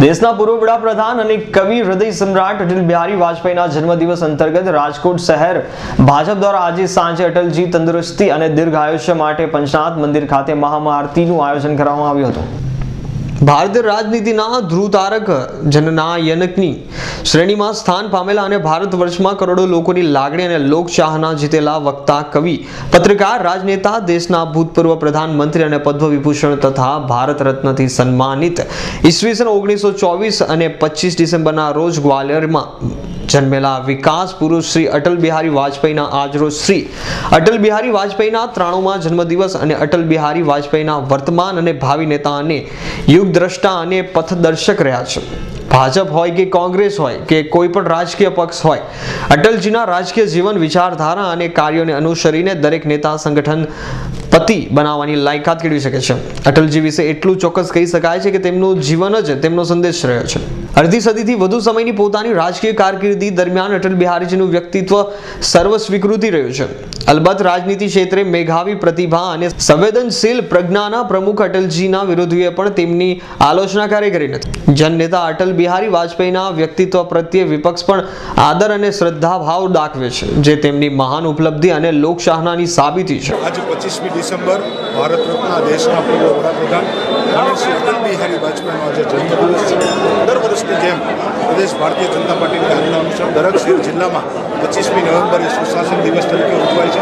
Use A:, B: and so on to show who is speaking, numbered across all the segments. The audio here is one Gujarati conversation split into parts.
A: દેશના પૂર્વ વડાપ્રધાન અને કવિ હૃદય સમ્રાટ અટલ બિહારી વાજપેયીના જન્મદિવસ અંતર્ગત રાજકોટ શહેર ભાજપ દ્વારા આજે સાંજે અટલજી તંદુરસ્તી અને દીર્ઘાયુષ્ય માટે પંચનાથ મંદિર ખાતે મહાઆરતીનું આયોજન કરવામાં આવ્યું હતું. ભારતીય રાજનીતિના ધ્રુવતારક જનનાયનકની શ્રેણીમાં સ્થાન પામેલા અને ભારત વર્ષમાં કરોડો લોકોની લાગણી અને લોકચાહના જીતેલા વક્તા, કવિ, પત્રકાર, રાજનેતા, દેશના ભૂતપૂર્વ પ્રધાનમંત્રી અને પદ્મ વિભૂષણ તથા ભારત રત્નથી સન્માનિત ઈસવીસન ઓગણીસો ચોવીસ અને પચીસ ડિસેમ્બરના રોજ ગ્વાલિયરમાં જન્મેલા વિકાસ પુરુષ શ્રી અટલ બિહારી વાજપેયીના આજરોજ શ્રી અટલ બિહારી વાજપેયીના ત્રાણુમાં જન્મદિવસ અને અટલ બિહારી વાજપેયીના વર્તમાન અને ભાવિ નેતા અને યુગદ્રષ્ટા અને પથદર્શક રહ્યા છે. ભાજપ હોય કે કોંગ્રેસ હોય કે કોઈ પણ રાજકીય પક્ષ હોય, અટલજીના રાજકીય જીવન વિચારધારા અને કાર્યોને અનુસરીને દરેક નેતા સંગઠન પતિ બનાવવાની લાયકાત કેળવી શકે છે. અટલજી વિશે એટલું ચોક્કસ કહી શકાય છે કે તેમનું જીવન જ તેમનો સંદેશ રહ્યો છે. અડધી સદીથી વધુ સમયની પોતાની રાજકીય કારકિર્દી દરમિયાન અટલ બિહારીજીનું વ્યક્તિત્વ સર્વસ્વીકૃતિ રહ્યું છે. અલબત્ત રાજનીતિ ક્ષેત્રે મેઘાવી પ્રતિભા અને સંવેદનશીલ પ્રજ્ઞાના પ્રમુખ અટલજીના વિરોધીઓએ પણ તેમની આલોચના કાર્ય કરી નથી. જનનેતા અટલ બિહારી વાજપેયીના વ્યક્તિત્વ પ્રત્યે વિપક્ષ પણ આદર અને શ્રદ્ધાભાવ દાખવે છે, જે તેમની મહાન ઉપલબ્ધિ અને લોકશાહનાની સાબિતી છે.
B: આજે પચીસમી ડિસેમ્બર, ભારત રત્ન દેશના પૂર્વ વડાપ્રધાન અટલ બિહારી વાજપેયીનો આજે જન્મદિવસ છે. દર વર્ષની જેમ પ્રદેશ ભારતીય જનતા પાર્ટીની આજના અનુસાર દરેક જિલ્લામાં પચીસમી નવેમ્બરે સુશાસન દિવસ તરીકે ઉજવાય છે.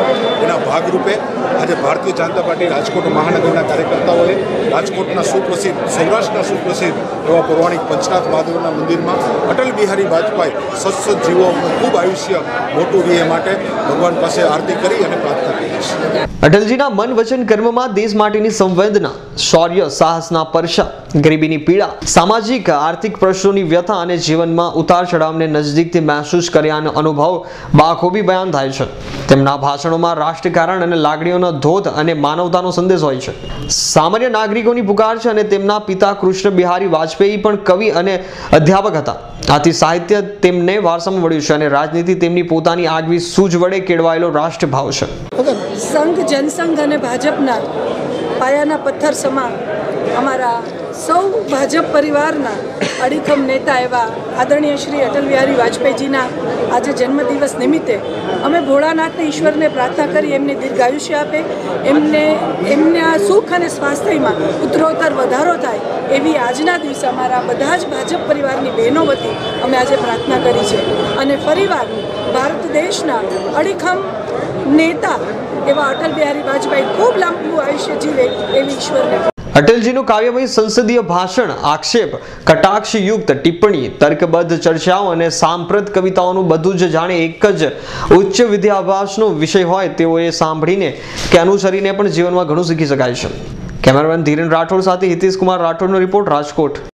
B: ભાગરૂપે આજે ભારતીય જનતા પાર્ટી રાજકોટ મહાનગરના કાર્યકર્તાઓએ રાજકોટના સુપ્રસિદ્ધ, સૌરાષ્ટ્રના સુપ્રસિદ્ધ એવા પૌરાણિક પંચનાથ મહાદેવના મંદિરમાં અટલ બિહારી વાજપેયી સત્સદ જીવો ખૂબ આયુષ્ય, મોટું રહે માટે ભગવાન પાસે આરતી કરી અને પ્રાર્થના કરી છે.
A: અટલજીના મન વચન કર્મમાં દેશ માટેની સંવેદના, શૌર્ય, સાહસના પરશા ગરીબીની પીડા, સામાજિક, આર્થિક પ્રશ્નોની વ્યથા અને જીવનમાં ઉતાર ચઢાવને નજદીકથી મહેસૂસ કર્યાનો અનુભવ બાખૂબી બયાન થાય છે. તેમના ભાષણોમાં રાષ્ટ્રકારણ અને લાગણીઓનો ધોધ અને માનવતાનો સંદેશ હોય છે. સામાન્ય નાગરિકોની પુકાર છે અને તેમના પિતા કૃષ્ણ બિહારી વાજપેયી પણ કવિ અને અધ્યાપક હતા. આથી સાહિત્ય તેમને વારસામાં મળ્યું છે અને રાજનીતિ તેમની પોતાની આગવી સૂઝ વડે કેળવાયેલો રાષ્ટ્રભાવ છે.
C: સંઘ, જનસંઘ અને ભાજપના પાયાના પથ્થર સમા અમારા સૌ ભાજપ પરિવારના અડીખમ નેતા એવા આદરણીય શ્રી અટલ બિહારી વાજપેયીજીના આજે જન્મદિવસ નિમિત્તે અમે ભોળાનાથને ઈશ્વરને પ્રાર્થના કરી એમને દીર્ઘાયુષ્ય આપે. એમને, એમના સુખ અને સ્વાસ્થ્યમાં ઉત્તરોત્તર વધારો થાય એવી આજના દિવસે અમારા બધા જ ભાજપ પરિવારની બહેનો વતી અમે આજે પ્રાર્થના કરી છે. અને ફરીવાર ભારત દેશના અડીખમ નેતા એવા અટલ બિહારી વાજપેયી ખૂબ લાંબુ આયુષ્ય જીવે એવી ઈશ્વરને
A: અટલજીનું કાવ્યમય સંસદીય ભાષણ, આક્ષેપ, કટાક્ષયુક્ત ટિપ્પણી, તર્કબદ્ધ ચર્ચાઓ અને સાંપ્રત કવિતાઓનું બધું જ જાણે એક જ ઉચ્ચ વિદ્યાભ્યાસનો વિષય હોય તેઓએ સાંભળીને કે અનુસરીને પણ જીવનમાં ઘણું શીખી શકાય છે. કેમેરામેન ધીરેન રાઠોડ સાથે હિતેશ કુમાર રાઠોડનો રિપોર્ટ રાજકોટ.